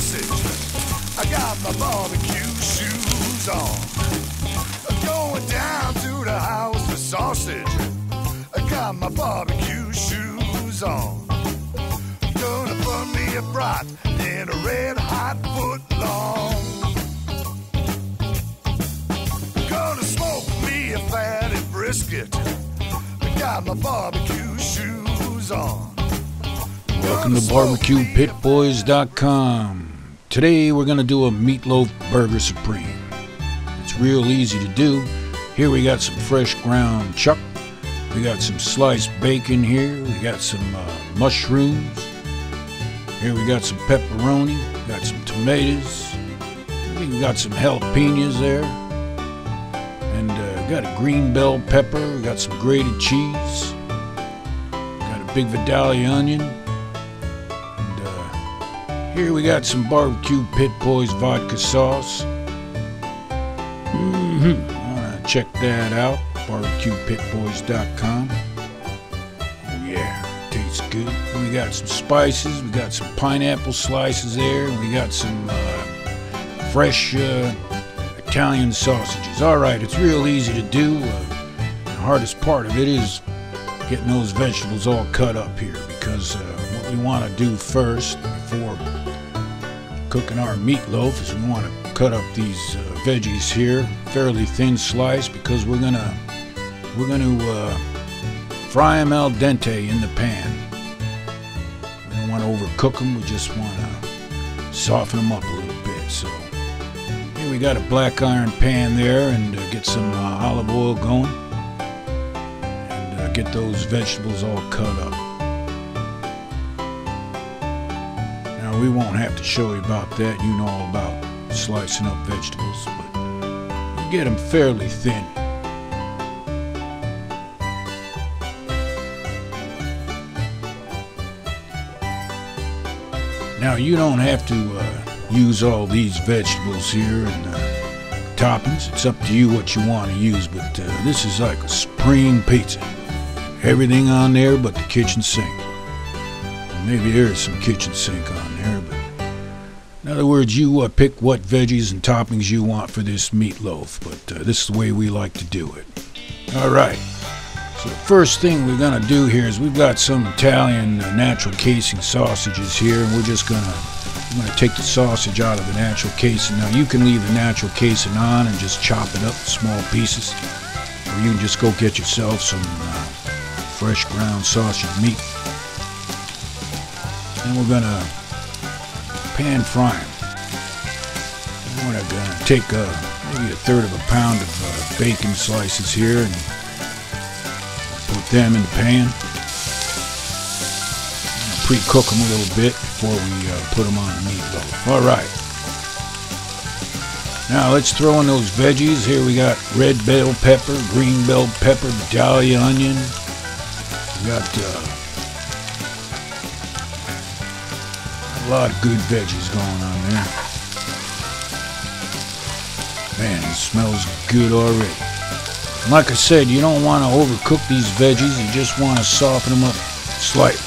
sausage. I got my barbecue shoes on. I'm going down to the house for sausage. I got my barbecue shoes on. Gonna put me a brat in a red hot foot long. Gonna smoke me a fatty brisket. I got my barbecue shoes on. Welcome to BarbecuePitBoys.com. Today we're going to do a meatloaf burger supreme. It's real easy to do. Here we got some fresh ground chuck. We got some sliced bacon here. We got some uh, mushrooms. Here we got some pepperoni. Got some tomatoes. We got some jalapenos there. And uh, got a green bell pepper. We got some grated cheese. Got a big Vidalia onion. Here we got some barbecue Pit Boys vodka sauce. Mm-hmm. Check that out? BarbecuePitBoys.com. Oh yeah, tastes good. We got some spices. We got some pineapple slices there. We got some uh, fresh uh, Italian sausages. All right, it's real easy to do. Uh, the hardest part of it is getting those vegetables all cut up here because uh, what we want to do first before cooking our meatloaf is we want to cut up these uh, veggies here fairly thin slice because we're gonna we're gonna uh, fry them al dente in the pan. We don't want to overcook them. We just want to soften them up a little bit. So here we got a black iron pan there, and uh, get some uh, olive oil going, and uh, get those vegetables all cut up. We won't have to show you about that. You know all about slicing up vegetables, but you get them fairly thin. Now you don't have to uh, use all these vegetables here and uh, toppings. It's up to you what you want to use, but uh, this is like a supreme pizza. Everything on there but the kitchen sink. Maybe there's some kitchen sink on there, in other words, you uh, pick what veggies and toppings you want for this meatloaf, but uh, this is the way we like to do it. All right. So the first thing we're gonna do here is we've got some Italian uh, natural casing sausages here, and we're just gonna I'm gonna take the sausage out of the natural casing. Now you can leave the natural casing on and just chop it up in small pieces, or you can just go get yourself some uh, fresh ground sausage meat. And we're gonna pan fry them. And We're gonna take uh, maybe a third of a pound of uh, bacon slices here and put them in the pan. Pre-cook them a little bit before we uh, put them on the meatloaf. All right. Now let's throw in those veggies. Here we got red bell pepper, green bell pepper, Vidalia onion. We got a lot of good veggies going on there. Man, it smells good already. Like I said, you don't want to overcook these veggies. You just want to soften them up slightly.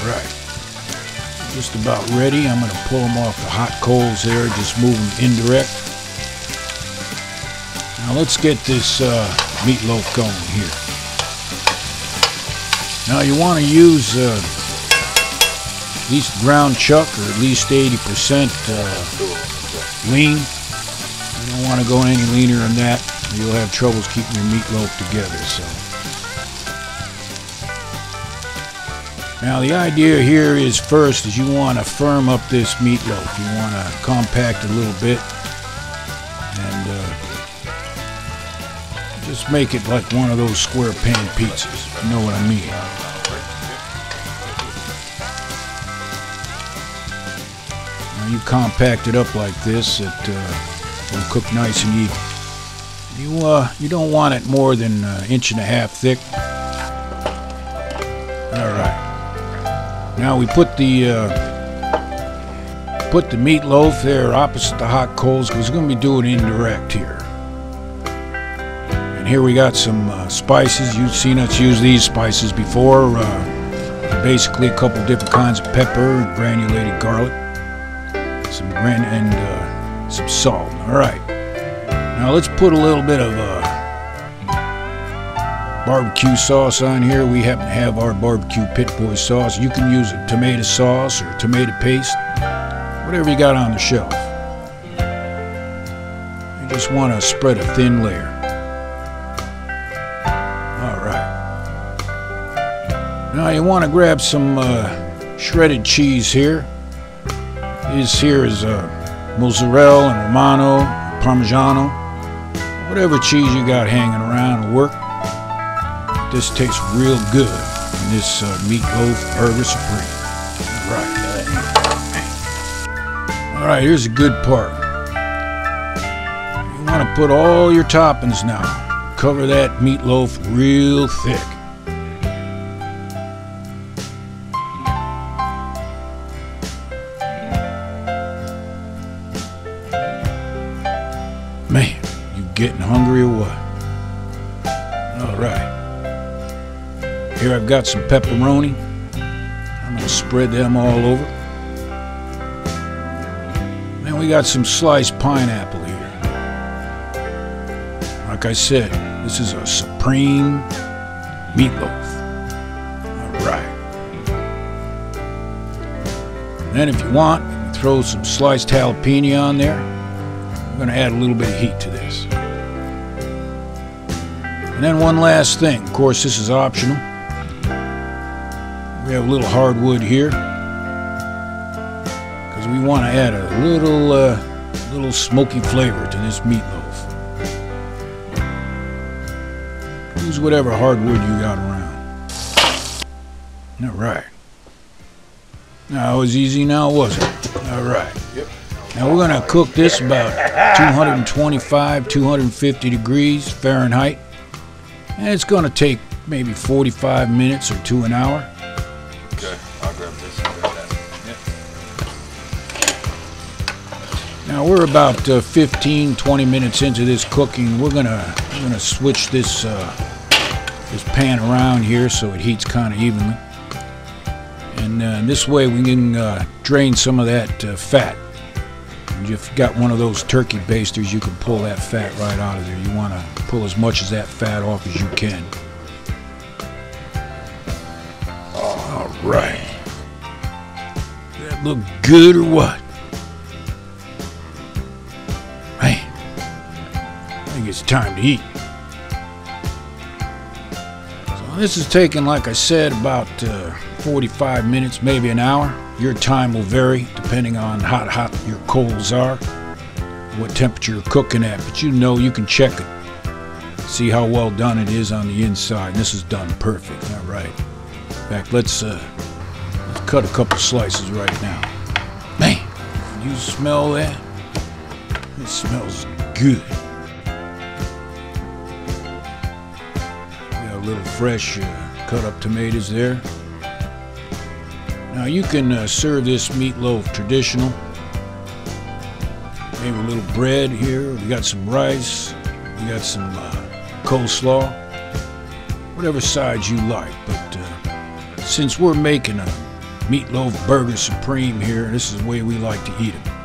All right. Just about ready. I'm going to pull them off the hot coals there. Just move them indirect. Now let's get this uh, meatloaf going here. Now you want to use uh, at least ground chuck or at least 80% uh, lean. You don't want to go any leaner than that. You'll have troubles keeping your meatloaf together. So now the idea here is first is you want to firm up this meatloaf. You want to compact a little bit just make it like one of those square pan pizzas. You know what I mean? You compact it up like this, it uh, will cook nice and even. You uh, you don't want it more than an inch and a half thick. All right. Now we put the uh, put the meatloaf there opposite the hot coals because we're going to be doing indirect here. Here we got some uh, spices. You've seen us use these spices before. Uh, basically a couple different kinds of pepper, granulated garlic, some gran and uh, some salt. All right. Now let's put a little bit of uh, barbecue sauce on here. We happen to have our barbecue pit boy sauce. You can use a tomato sauce or tomato paste, whatever you got on the shelf. You just want to spread a thin layer. All right. Now you want to grab some uh, shredded cheese here. This here is uh, mozzarella and romano, parmigiano, whatever cheese you got hanging around will work. This tastes real good in this uh, meatloaf burger supreme. All right. All right, here's a good part. You want to put all your toppings now. Cover that meatloaf real thick. Man, you getting hungry or what? All right. Here I've got some pepperoni. I'm going to spread them all over. Then we got some sliced pineapple here. Like I said, this is a supreme meatloaf. All right. Then if you want, you throw some sliced jalapeno on there. I'm going to add a little bit of heat to this. And then one last thing. Of course, this is optional. We have a little hardwood here because we want to add a little, uh, little smoky flavor to this meatloaf. Use whatever hardwood you got around. All right. Now it was easy. Now was it? All right. Yep. Now we're gonna cook this about 225, 250 degrees Fahrenheit, and it's gonna take maybe 45 minutes or to an hour. Okay, I'll grab this and grab that. Now we're about uh, 15, 20 minutes into this cooking. We're gonna we're gonna switch this uh, this pan around here so it heats kind of evenly, and uh, this way we can uh, drain some of that uh, fat. And if you've got one of those turkey basters, you can pull that fat right out of there. You want to pull as much of that fat off as you can. All right. That look good or what? Man, I think it's time to eat. This is taking, like I said, about uh, 45 minutes, maybe an hour. Your time will vary depending on how hot your coals are, what temperature you're cooking at. But you know you can check it, see how well done it is on the inside. This is done perfect. All right. In fact, let's uh, let's cut a couple slices right now. Man, you smell that? It smells good. Little fresh uh, cut up tomatoes there. Now you can uh, serve this meatloaf traditional. Maybe a little bread here. We got some rice. We got some uh, coleslaw. Whatever sides you like. But uh, since we're making a meatloaf burger supreme here, this is the way we like to eat it.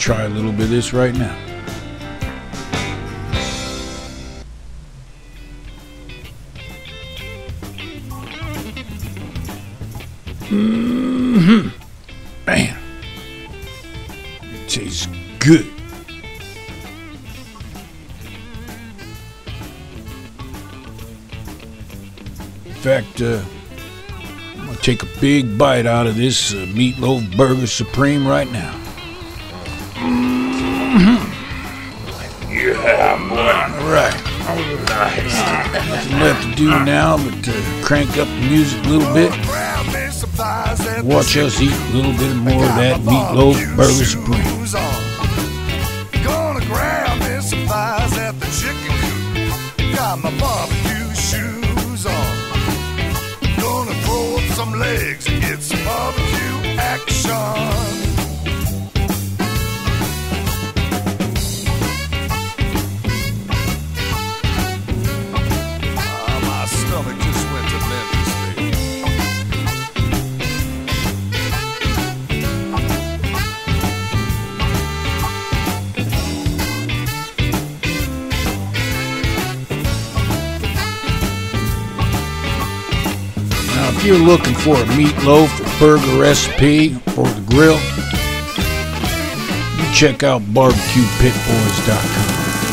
Try a little bit of this right now. hmm Man. It tastes good. In fact, uh, I'm gonna take a big bite out of this uh, meatloaf burger supreme right now. Yeah, boy. All right, Nice. nothing left to do now but uh, crank up the music a little bit. Watch us eat a little bit more of that meatloaf burger supreme. Gonna grab me some thighs at the chicken coop. Got my barbecue if you're looking for a meatloaf or burger recipe or the grill, you check out barbecuepitboys.com.